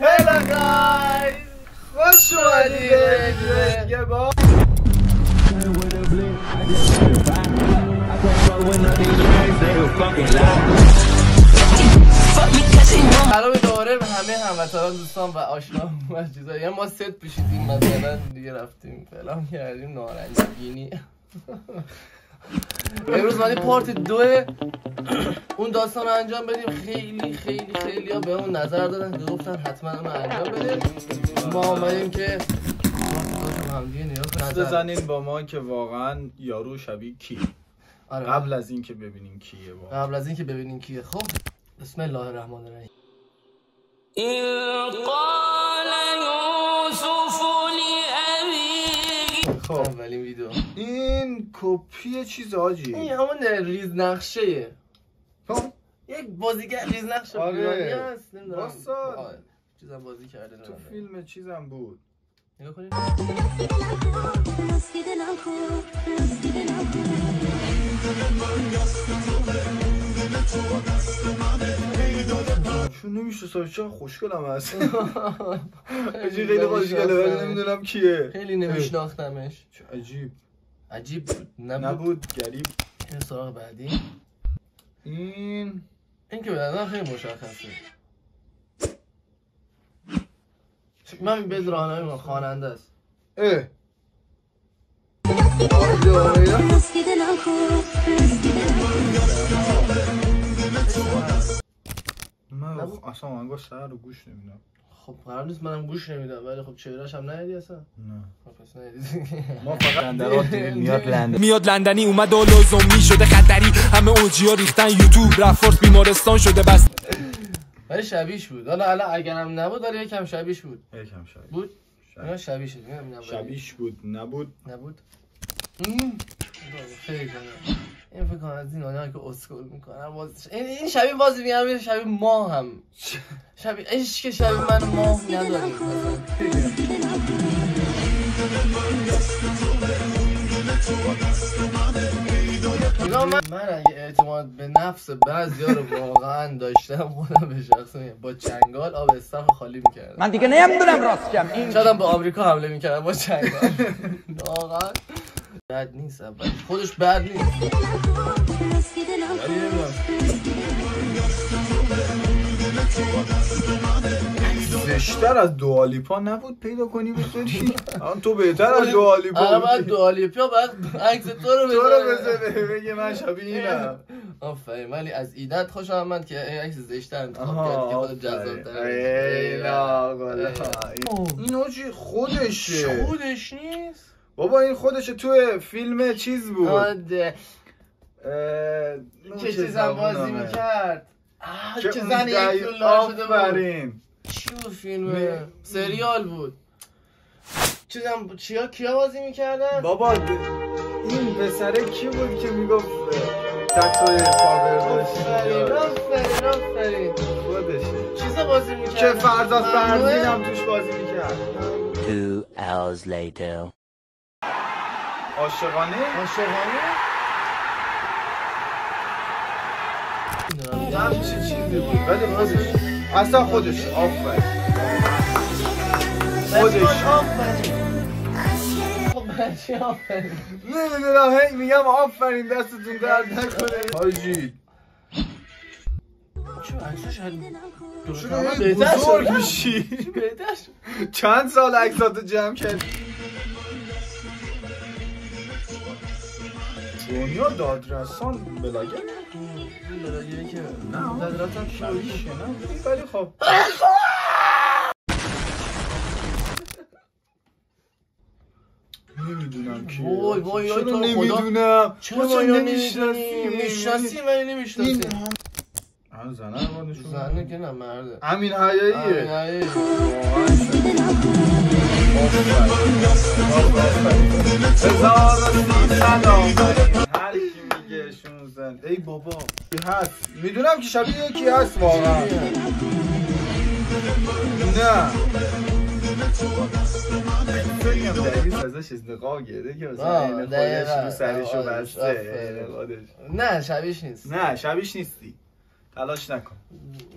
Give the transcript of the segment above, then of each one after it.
هلا گایز خوش اومدید دیگه با سلام دوباره به همه هموطنان دوستان و آشنا و چیزا یه ما ست پیشیدیم مثلا دیگه رفتیم فلان کردیم نارنجینی امروز من پارت دو. اون داستان رو انجام بدیم. خیلی خیلی خیلی ها به اون نظر دادن. که گفتن حتما اون انجام بدیم. ما آمدیم که بزنین با ما که واقعا یارو شبیه کی. آره. قبل از این که ببینین کیه واقعا. قبل از اینکه ببینیم کیه. خب بسم الله الرحمن الرحیم. خب. اولین ویدیو. این کپی چیز آجی. این همون ریز نقشه خب. یک بازیگر ریز نقشه آره. هست نمی‌دونم. چیزم بازی کرده تو. فیلم چیزم بود. نگاه کنید چون نمیشه چقدر خوشگلم هست؟ آجی خیلی خوشگله ولی نمی‌دونم کیه. خیلی نمیشناختمش. چه عجیب. عجیب بود نبود. نبود گریب. این سراغ بعدی. این این که به نظرم خیلی مشخصه. من به راهنمایی خواننده است. اه. من؟ اصلا سر رو گوش نمیدم. خب قرار نیست منم گوش نمیدم ولی خب چهرهش هم ندیدی اصلا؟ نه. خب پس ما فقط میاد لندن. میاد لندنی اومد و لازمی شده خطری. همه اوجی ها ریختن یوتیوب رفت بیمارستان شده بس. ولی شبیش بود. حالا الان اگرم نبود ولی یکم شبیش بود. یکم شبیه بود. شبیش بود. نبود. نبود؟ خیلی این فکر کنم از این آدم که اسکول می‌کنن باز این این شبیه بازی میگم یه شبیه ما هم. شبیه عشق شبیه من ماه نداریم. من, اگه اعتماد به نفس بعضی رو واقعا داشتم خودم به شخص میگم با چنگال آب استخر خالی می‌کردم. من دیگه نمی‌دونم راستشم این شاید هم به آمریکا حمله می‌کردم با چنگال. واقعا. بد نیست اول. خودش بد نیست. زشتر از دوالیپا نبود پیدا کنی بذاری تو بهتر از دوالیپا آره بعد بودی. دوالیپیا بعد عکس تو رو تو رو بزنه بزنه بگه من شبیه اینم آفرین ولی از ایدت خوشم آمد که این عکس زشتر انتخاب آها، کرد که خود. جذاب‌تر ایلا گلا. این آجی خودشه. خودش نیست؟ بابا این خودشه تو فیلم چیز بود. آده. چه چیزم بازی. می‌کرد؟ آه، که که اون زن یک دلار شده بود. آفرین. چی بود فیلم؟ می- سریال بود. چیزم چیا کیا بازی می‌کردن؟ بابا این پسره کی بود که می‌گفت تتوی پاور آفرین داشت آفرین آفرین. خودشه. چیزا بازی می‌کرد که فرزاد فرزین هم توش بازی می‌کرد. Two hours later. عاشقانه؟ عاشقانه؟ چه چیزی بود ولی خودش. اصلا خودش آفرین. خودش. خودش نمی‌دونم هی میگم آفرین دستتون درد نکنه. حاجی. چرا بزرگ میشی چند سال عکساتو جمع کردی؟ دنیا دادرسان بلاگر نه. شبیه نه ولی خب. نمی‌دونم کی وای، وای، چرا تو. نمی‌دونم؟ چرا ما اینو نمی‌شناسیم؟ نمی‌شناسیم می‌شناسیم ولی نمی‌شناسیم هم زنه رو نشون زنه که نه مرده. امین حیاییه 16 ای بابا هست می‌دونم که شبیه یکی هست واقعا. نه. ازش استقام گرده که مثلا این خودش دقیقاً. رو سرشو بسته. نه شبیش نیست. نه شبیش نیستی. تلاش نکن.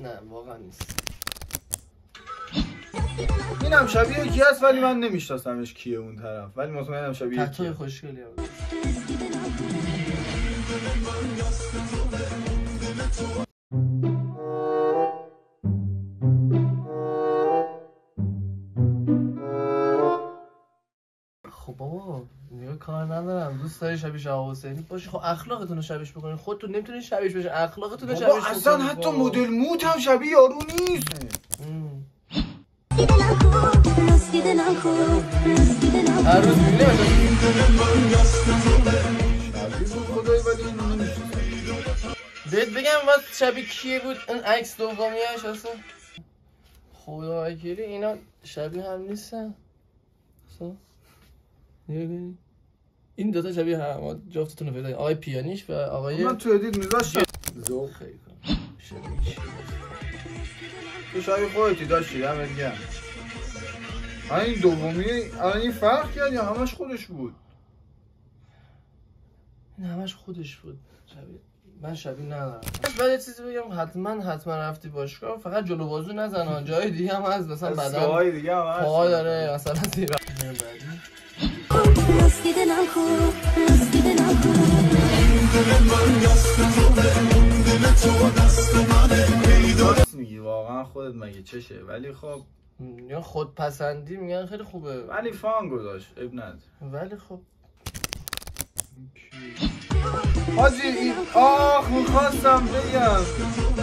نه واقعا نیست. اینم شبیه کی هست ولی من نمیشناسمش کیه اون طرف. ولی مطمئنم شبیه تتوی کیه خوشگلی هم بابا دیگه کار ندارم دوست داری شبیه شاه حسینی باشی خب اخلاقتون رو شبیهش بکنین خودتون نمی‌تونین شبیهش بشین اخلاقتون رو بابا شبیهش اصلا بکنین. حتی بابا. مدل موت هم شبیه یارو نیست هر روز. بهت بگم وقت شبیه کیه بود این عکس دومیش اصلا خدا وکیلی اینا شبیه هم نیستن اصلا نگاه. این دوتا شبیه هم ما جفتتون رو پیدا کنیم. آقای پیانیش و آقای من تو ادیت میذاشتم. ذوق خیلی کنم. تو شبیه خودتی داشتی دمت گرم. این دومی الان این فرق کرد یا همش خودش بود؟ این همش خودش بود. شبیه من شبیه ندارم. بعد یه چیزی بگم حتما حتما رفتی باشگاه فقط جلو بازو نزن. جای دیگه هم هست مثلا بدن دیگه هم هست. پاها داره مثلا زیر میگی واقعا خودت مگه چشه؟ ولی خب یا خودپسندی میگن خیلی خوبه. ولی فان گذاشت اب ند ولی خب. حاجی این آخ می‌خواستم بگم.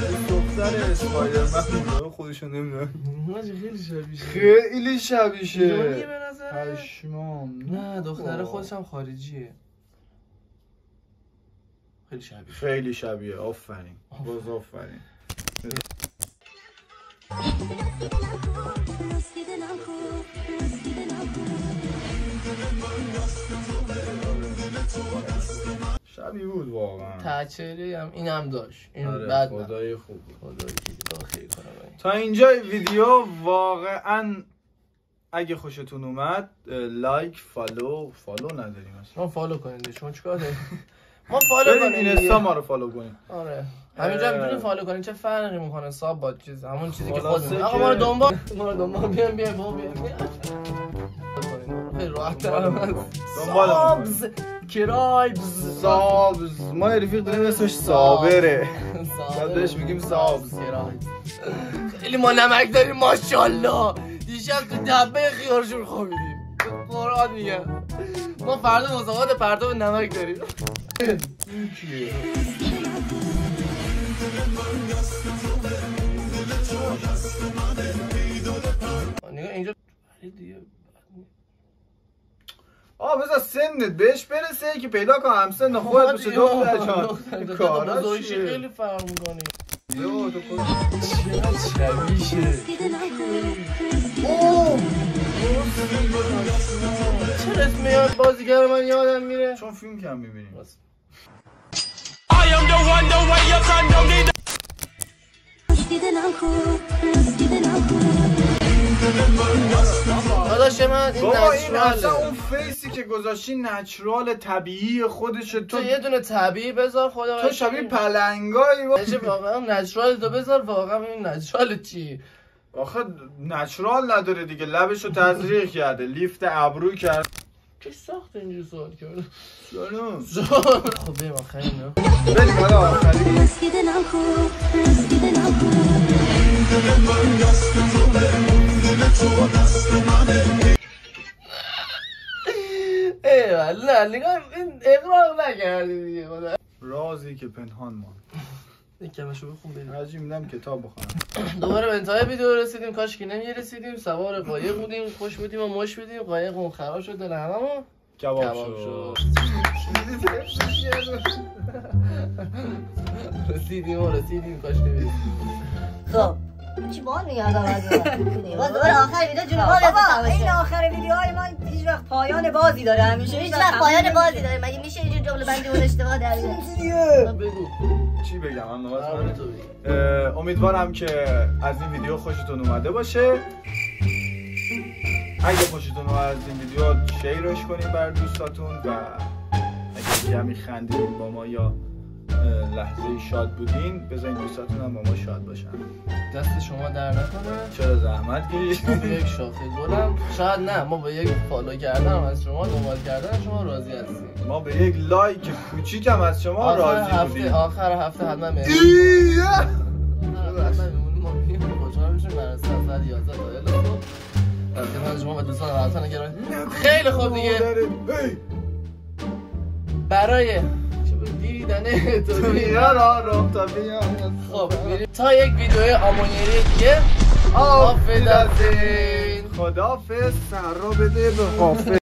این دختر اسپایدرمن خودشو نمی‌دونم. ماجی خیلی شبیه خیلی شبیشه پشمام نه دختر خودش هم خارجیه. خیلی شبیه. خیلی شبیه. آفرین. باز آفرین. شبیه بود واقعا. تچری هم این هم داشت. این آره بد خدای خوب بود. خدا وکیلی خدا خیلی کنه با این. تا اینجای ویدیو واقعا اگه خوشتون اومد لایک فالو فالو نداریم اصلا. ما فالو کنیم دیگه. شما چیکار دارید؟ ما فالو کنیم این. اینستا ما رو فالو کنیم. آره. همینجا هم اه. می‌تونی فالو کنی چه فرقی می‌کنه؟ ساب با چیز همون چیزی که خلاصه خود آقا ما رو دنبال ما رو دنبال بیان بابا بیان بیان خیلی راحت تر سابز. کرایبز. سابز. ما رفیق داریم اسمش صابره. بهش میگیم سابز. کرایبز. خیلی ما نمک داریم ماشاءالله. دیشب تو دبه خیارشون خوابیدیم. قرآن میگم ما فردا مسابقات پرتاب نمک داریم. این کیه؟ نگاه اینجا دیگه آه بذار سنت بهش برسه که پیدا کن همسن خودت بشه دختر جان کارا چیه؟ خیلی فرق می‌کنی. یو، تو کن. چقدر شبیشه چرا اسم یاد بازیگر من یادم میره. چون فیلم کم می‌بینیم I am the one, the way your son don't need دیدنم کو دیدنم کو داداش من این بابا این اصلا نچراله اون فیسی که گذاشتی نچرال طبیعی خودشه تو تو یه دونه طبیعی بذار خدا تو شبیه پلنگایی واقعا نچرال تو بذار واقعا این نچرال چی؟ آخه نچرال نداره دیگه لبشو تزریق کرده لیفت ابرو کرد که سخت اینجور سوال کرد؟ جانم خب بریم آخری نه بریم حالا آخری دیدنم کو دیدنم کو ای نه نگاه این اقرار نکردی دیگه خدا. رازی که پنهان ما یک کمشو بخون بریم حاجی میدم کتاب بخونم. دوباره به انتهای ویدیو رسیدیم کاش که نمی‌رسیدیم. سوار قایق بودیم خوش بودیم و مش بودیم. قایق اون خراب شد دل هممون. کباب کباب شد. رسیدیم و رسیدیم کاش که برسیدیم خب. چی بال میگردم از باز دوباره آخر ویدیو جون بابا این آخر ویدیوهای ما هیچ وقت پایان بازی داره همیشه هیچ وقت پایان بازی داره. مگه میشه اینجور جمله بندی اون اشتباه در؟ بگو. چی بگم؟ من نوبت امیدوارم که از این ویدیو خوشتون اومده باشه. اگه خوشتون اومد از این ویدیو شیرش کنین بر دوستاتون و اگه کمی خندیدین با ما یا لحظه شاد بودین بذارین دوستاتون هم با ما شاد باشن. دست شما درد نکنه. چرا زحمت ما به کشیدین یک شاخه گلم. شاید نه ما به یک follow کردن از شما دنبال کردن شما راضی هستیم. ما به یک like کوچیکم از شما راضی هفته بودیم. آخر هفته حتما مهمون ایه! آخر هفته حتما مهمون ما میایم خوشحال میشیم. برای ساعت 11 تا 11 صبح در خدمت شما و دوستان هموطن گرامی خیلی خوب دیگه! برای؟ دیدن تو دنیا دیدن را رام تا بیان خب میریم. تا یک ویدیو آمونیری دیگه. آفرین. خدافز سر را بده به